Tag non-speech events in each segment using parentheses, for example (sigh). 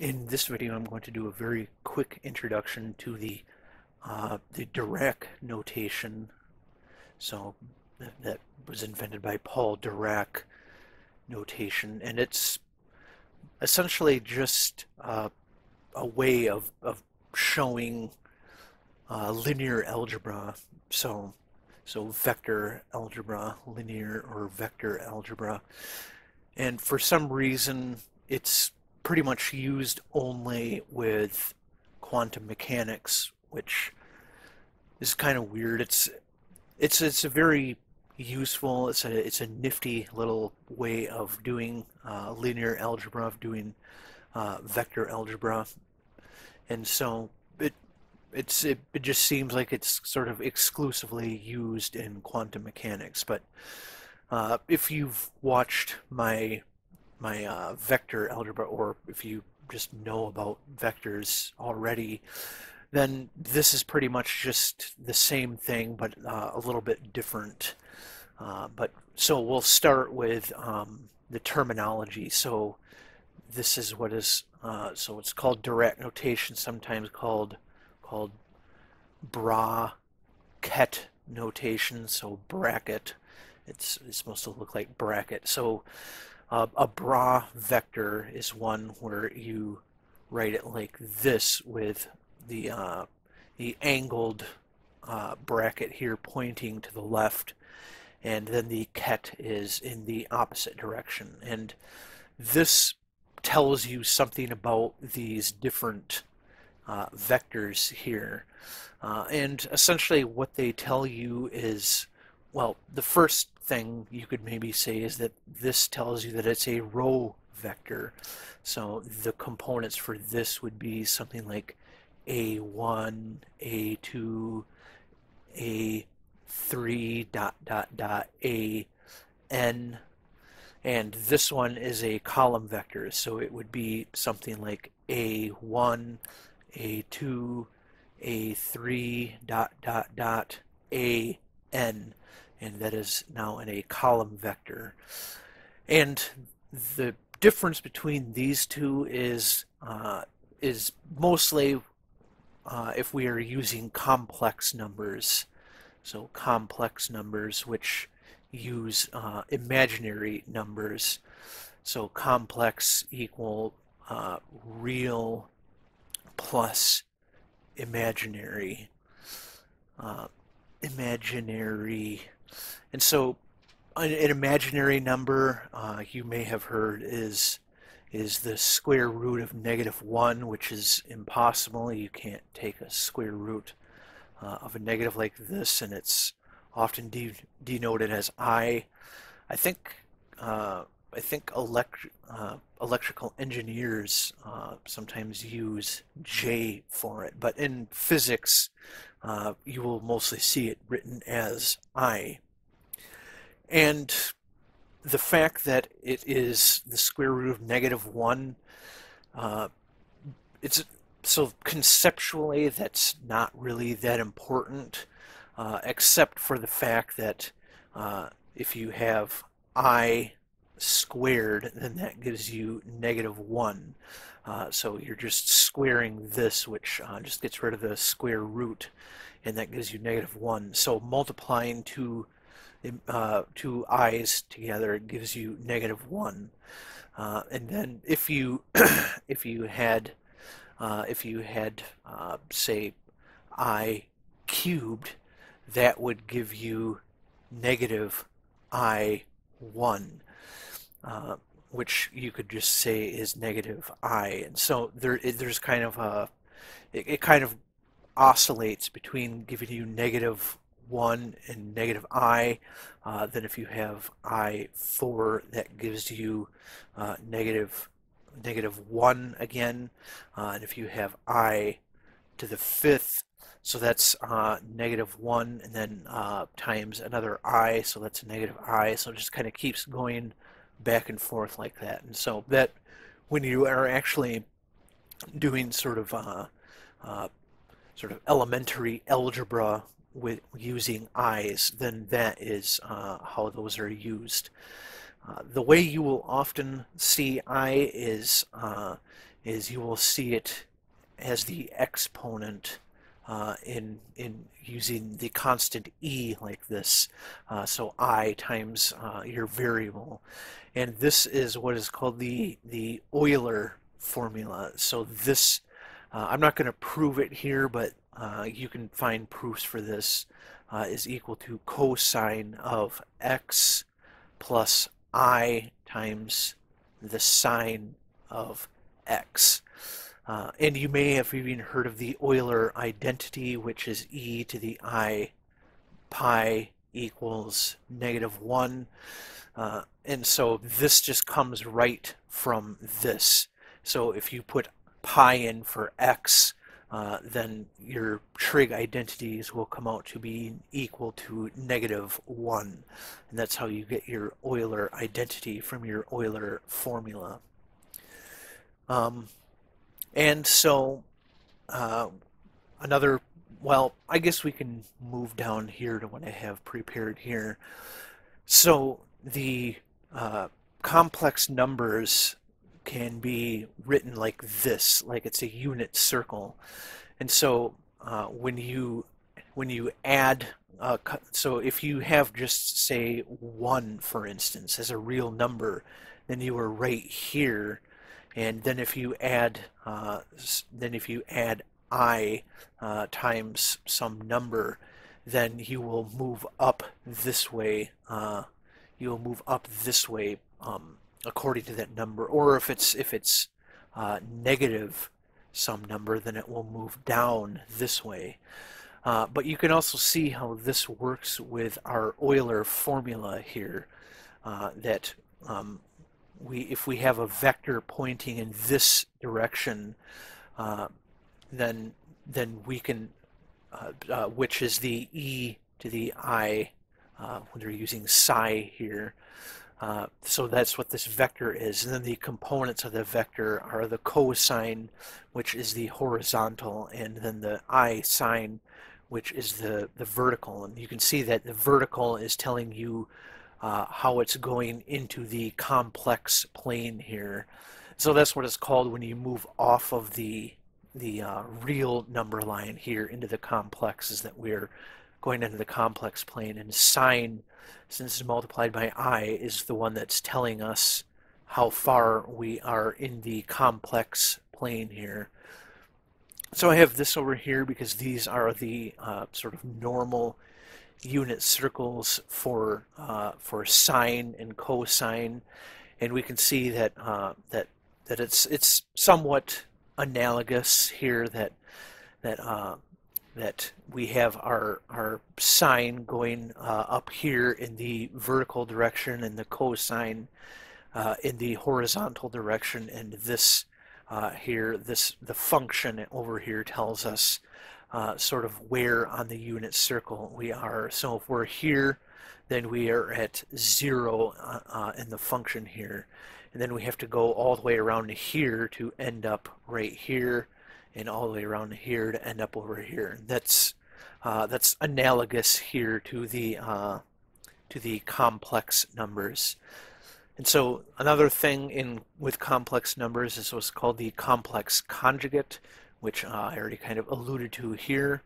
In this video, I'm going to do a very quick introduction to the uh, the Dirac notation. So that was invented by Paul Dirac notation, and it's essentially just uh, a way of, of showing uh, linear algebra. So so vector algebra, linear or vector algebra, and for some reason it's pretty much used only with quantum mechanics, which is kind of weird. It's it's it's a very useful. It's a it's a nifty little way of doing uh, linear algebra, of doing uh, vector algebra, and so it it's it, it just seems like it's sort of exclusively used in quantum mechanics. But uh, if you've watched my my uh, vector algebra, or if you just know about vectors already, then this is pretty much just the same thing, but uh, a little bit different. Uh, but so we'll start with um, the terminology. So this is what is uh, so it's called Dirac notation, sometimes called called bra bracket notation. So bracket, it's it's supposed to look like bracket. So uh, a bra vector is one where you write it like this with the uh, the angled uh, bracket here pointing to the left and then the ket is in the opposite direction. And this tells you something about these different uh, vectors here. Uh, and essentially what they tell you is well the first thing you could maybe say is that this tells you that it's a row vector. So the components for this would be something like A1, A2, A3, dot, dot, dot, A, N. And this one is a column vector, so it would be something like A1, A2, A3, dot, dot, dot, A, N and that is now in a column vector. And the difference between these two is uh, is mostly uh, if we are using complex numbers. So complex numbers which use uh, imaginary numbers. So complex equal uh, real plus imaginary. Uh, imaginary and so an, an imaginary number uh, you may have heard is is the square root of negative 1, which is impossible. You can't take a square root uh, of a negative like this, and it's often de denoted as i. I think uh, I think elect uh, electrical engineers uh, sometimes use J for it, but in physics, uh, you will mostly see it written as I. And the fact that it is the square root of negative 1, uh, it's so conceptually that's not really that important, uh, except for the fact that uh, if you have I squared, then that gives you negative 1. Uh, so you're just squaring this, which uh, just gets rid of the square root, and that gives you negative 1. So multiplying two, uh, two i's together gives you negative 1. Uh, and then if you (clears throat) if you had uh, if you had uh, say i cubed, that would give you negative i 1 uh, which you could just say is negative i. And so there, there's kind of a, it, it kind of oscillates between giving you negative 1 and negative i. Uh, then if you have i4, that gives you uh, negative, negative 1 again. Uh, and if you have i to the fifth, so that's uh, negative 1 and then uh, times another i, so that's a negative i. So it just kind of keeps going back and forth like that. And so that when you are actually doing sort of uh, uh, sort of elementary algebra with using i's, then that is uh, how those are used. Uh, the way you will often see i is uh, is you will see it as the exponent uh, in in using the constant e like this. Uh, so i times uh, your variable, and this is what is called the the Euler formula. So this uh, I'm not going to prove it here, but uh, you can find proofs for this uh, is equal to cosine of x plus i times the sine of x. Uh, and you may have even heard of the Euler identity, which is e to the i pi equals negative 1. Uh, and so this just comes right from this. So if you put pi in for x, uh, then your trig identities will come out to be equal to negative 1. And that's how you get your Euler identity from your Euler formula. Um, and so uh, another, well, I guess we can move down here to what I have prepared here. So the uh, complex numbers can be written like this, like it's a unit circle. And so uh, when you when you add, uh, so if you have just say one, for instance, as a real number, then you are right here. And then if you add, uh, then if you add i uh, times some number, then you will move up this way. Uh, you will move up this way um, according to that number, or if it's if it's uh, negative some number, then it will move down this way. Uh, but you can also see how this works with our Euler formula here. Uh, that um, we, if we have a vector pointing in this direction, uh, then then we can, uh, uh, which is the e to the i, uh, when they're using psi here. Uh, so that's what this vector is. And then the components of the vector are the cosine, which is the horizontal, and then the i sine, which is the, the vertical. And you can see that the vertical is telling you uh, how it's going into the complex plane here. So that's what it's called when you move off of the the uh, real number line here into the complex is that we're going into the complex plane and sine since it's multiplied by i, is the one that's telling us how far we are in the complex plane here. So I have this over here because these are the uh, sort of normal unit circles for uh, for sine and cosine, and we can see that uh, that that it's it's somewhat analogous here that that uh, that we have our, our sine going uh, up here in the vertical direction and the cosine uh, in the horizontal direction. And this uh, here this the function over here tells us uh, sort of where on the unit circle we are so if we're here then we are at zero uh, uh, in the function here and then we have to go all the way around to here to end up right here and all the way around here to end up over here. That's uh, that's analogous here to the uh, to the complex numbers. And so another thing in with complex numbers is what's called the complex conjugate, which uh, I already kind of alluded to here.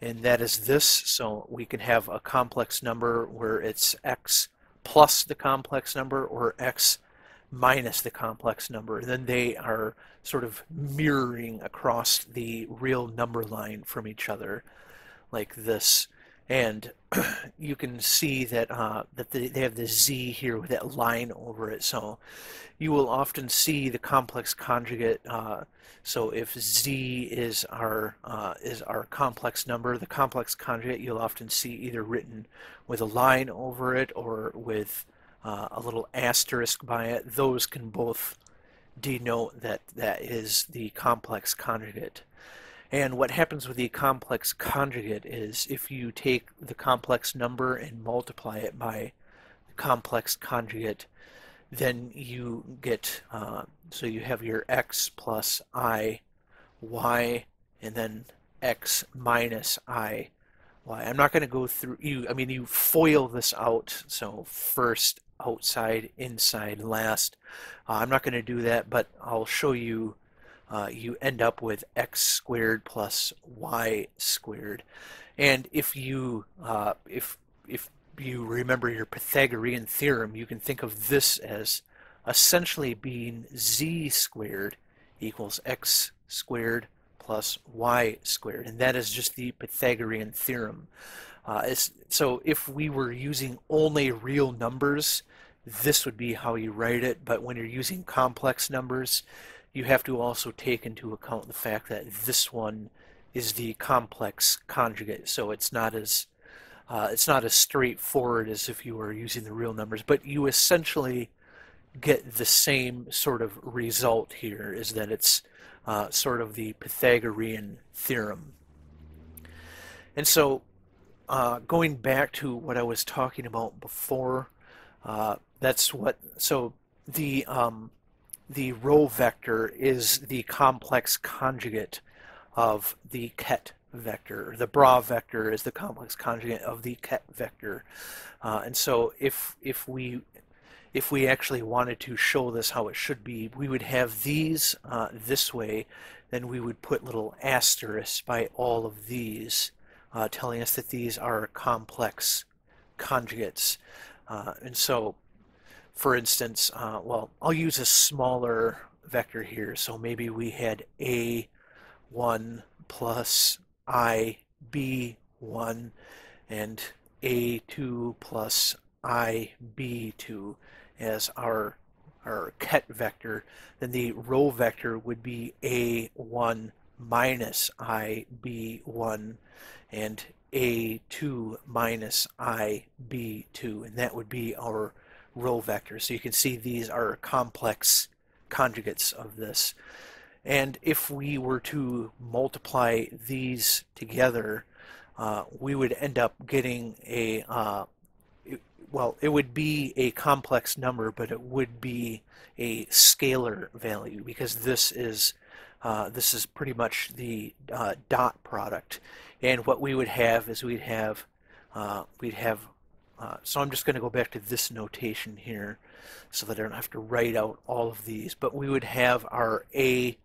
And that is this. So we can have a complex number where it's x plus the complex number or x minus the complex number. Then they are sort of mirroring across the real number line from each other like this. And (clears throat) you can see that uh, that they, they have the z here with that line over it. So you will often see the complex conjugate. Uh, so if z is our uh, is our complex number, the complex conjugate you'll often see either written with a line over it or with uh, a little asterisk by it, those can both denote that that is the complex conjugate. And what happens with the complex conjugate is if you take the complex number and multiply it by the complex conjugate, then you get, uh, so you have your x plus i, y, and then x minus i, y. I'm not going to go through, you. I mean, you FOIL this out. So first outside, inside, last. Uh, I'm not going to do that, but I'll show you uh, you end up with x squared plus y squared. And if you uh, if if you remember your Pythagorean theorem, you can think of this as essentially being z squared equals x squared plus y squared, and that is just the Pythagorean theorem. Uh, so if we were using only real numbers, this would be how you write it, but when you're using complex numbers, you have to also take into account the fact that this one is the complex conjugate, so it's not as uh, it's not as straightforward as if you were using the real numbers, but you essentially get the same sort of result here, is that it's uh, sort of the Pythagorean theorem. And so uh, going back to what I was talking about before, uh, that's what, so the, um, the row vector is the complex conjugate of the ket vector. The bra vector is the complex conjugate of the ket vector. Uh, and so if, if we if we actually wanted to show this how it should be, we would have these uh, this way, then we would put little asterisks by all of these, uh, telling us that these are complex conjugates. Uh, and so, for instance, uh, well, I'll use a smaller vector here. So maybe we had a1 plus ib1 and a2 plus ib2 as our our ket vector, then the row vector would be a1 minus ib1 and a2 minus ib2 and that would be our row vector so you can see these are complex conjugates of this. And if we were to multiply these together uh, we would end up getting a uh, well it would be a complex number but it would be a scalar value because this is uh, this is pretty much the uh, dot product. And what we would have is we'd have, uh, we'd have, uh, so I'm just going to go back to this notation here so that I don't have to write out all of these. But we would have our A,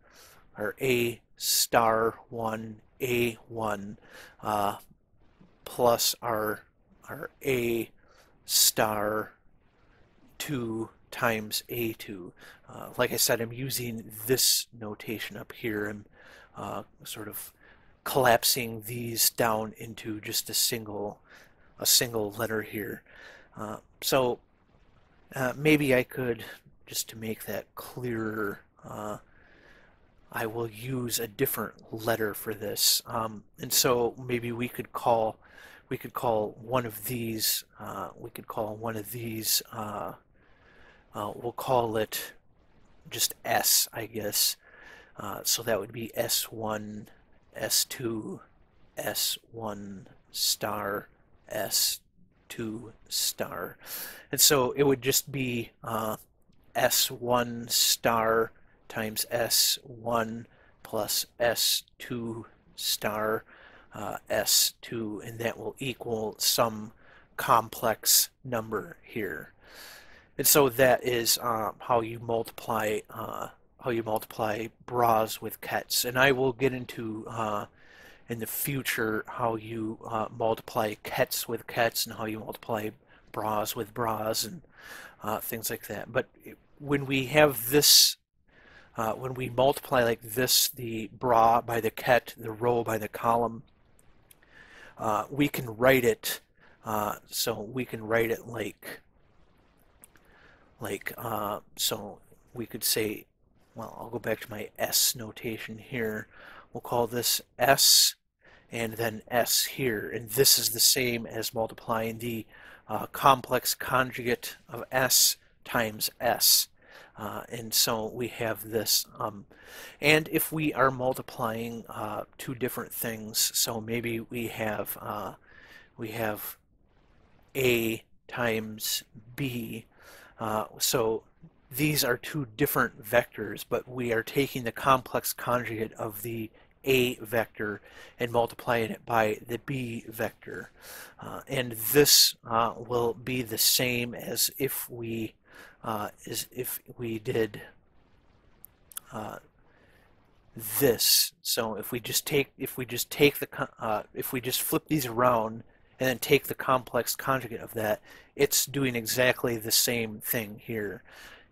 our A star 1, A1, uh, plus our, our A star 2 times A2. Uh, like I said, I'm using this notation up here. I'm uh, sort of collapsing these down into just a single a single letter here. Uh, so uh, maybe I could, just to make that clearer, uh, I will use a different letter for this. Um, and so maybe we could call we could call one of these uh, we could call one of these uh, uh, we'll call it just S I guess. so that would be S1 S2, S1 star, S2 star. And so it would just be uh, S1 star times S1 plus S2 star uh, S2, and that will equal some complex number here. And so that is um, how you multiply uh, how you multiply bras with kets, and I will get into uh, in the future how you uh, multiply kets with kets and how you multiply bras with bras and uh, things like that. But when we have this, uh, when we multiply like this, the bra by the ket, the row by the column, uh, we can write it. Uh, so we can write it like, like so we could say well, I'll go back to my S notation here. We'll call this S and then S here. And this is the same as multiplying the uh, complex conjugate of S times S. Uh, and so we have this. Um, and if we are multiplying uh, two different things, so maybe we have uh, we have A times B. Uh, so these are two different vectors, but we are taking the complex conjugate of the a vector and multiplying it by the b vector. Uh, and this uh, will be the same as if we uh, as if we did uh, this. So if we just take if we just take the uh, if we just flip these around and then take the complex conjugate of that, it's doing exactly the same thing here,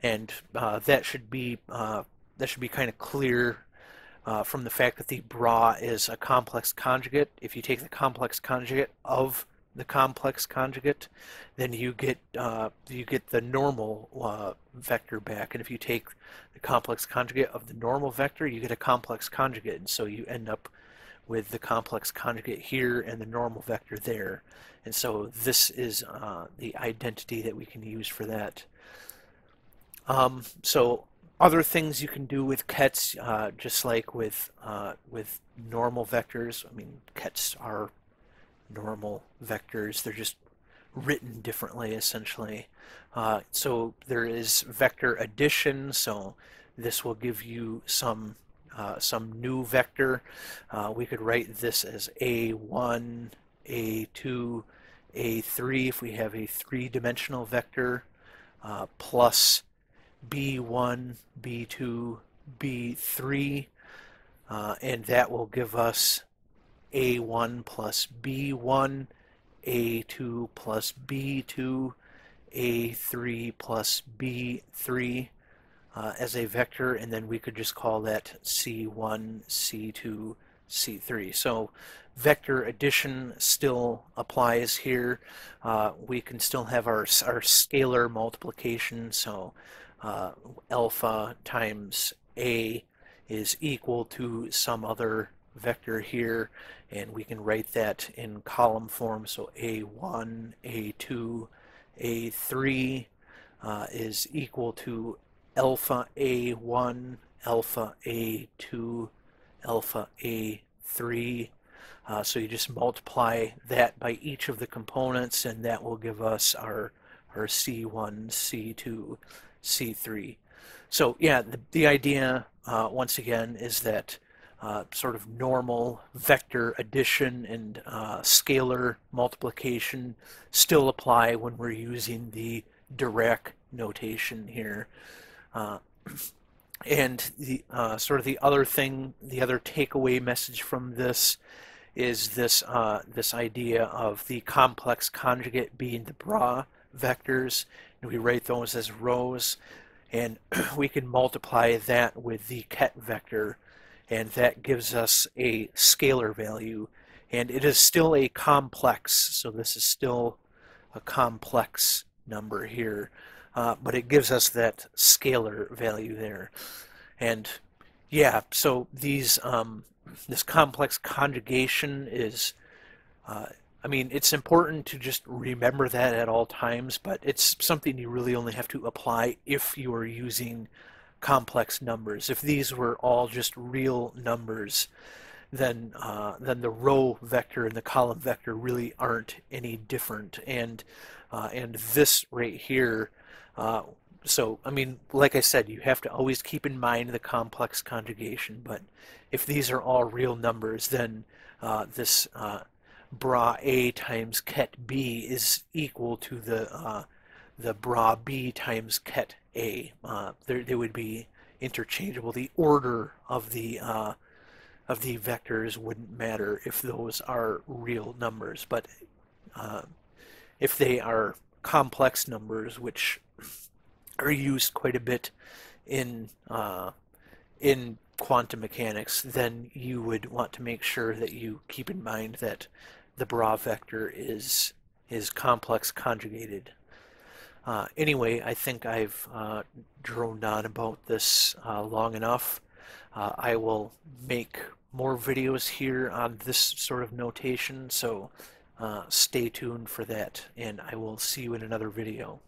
and uh, that should be that should be kind of clear uh, from the fact that the bra is a complex conjugate. If you take the complex conjugate of the complex conjugate, then you get uh, you get the normal uh, vector back. And if you take the complex conjugate of the normal vector, you get a complex conjugate. And so you end up with the complex conjugate here and the normal vector there. And so this is uh, the identity that we can use for that. Um, so other things you can do with kets, uh, just like with uh, with normal vectors. I mean, kets are normal vectors. They're just written differently, essentially. Uh, so there is vector addition. So this will give you some uh, some new vector. Uh, we could write this as a1, a2, a3 if we have a three-dimensional vector uh, plus b1, b2, b3, uh, and that will give us a1 plus b1, a2 plus b2, a3 plus b3 uh, as a vector, and then we could just call that c1, c2, c3. So vector addition still applies here. Uh, we can still have our, our scalar multiplication, so uh, alpha times a is equal to some other vector here and we can write that in column form. So a1 a2 a3 uh, is equal to alpha a1 alpha a2 alpha a3 uh, so you just multiply that by each of the components and that will give us our our c1 c2 C3. So yeah, the, the idea, uh, once again, is that uh, sort of normal vector addition and uh, scalar multiplication still apply when we're using the Dirac notation here. Uh, (clears throat) and the uh, sort of the other thing, the other takeaway message from this is this uh, this idea of the complex conjugate being the bra vectors we write those as rows and (clears throat) we can multiply that with the ket vector and that gives us a scalar value. And it is still a complex so this is still a complex number here uh, but it gives us that scalar value there. And yeah so these um, this complex conjugation is uh, I mean, it's important to just remember that at all times, but it's something you really only have to apply if you are using complex numbers. If these were all just real numbers, then uh, then the row vector and the column vector really aren't any different. And uh, and this right here, uh, so I mean, like I said, you have to always keep in mind the complex conjugation. But if these are all real numbers, then uh, this uh, bra A times ket B is equal to the uh, the bra B times ket A. Uh, they would be interchangeable. The order of the uh, of the vectors wouldn't matter if those are real numbers, but uh, if they are complex numbers, which are used quite a bit in uh, in quantum mechanics, then you would want to make sure that you keep in mind that the bra vector is is complex conjugated. Uh, anyway, I think I've uh, droned on about this uh, long enough. Uh, I will make more videos here on this sort of notation, so uh, stay tuned for that, and I will see you in another video.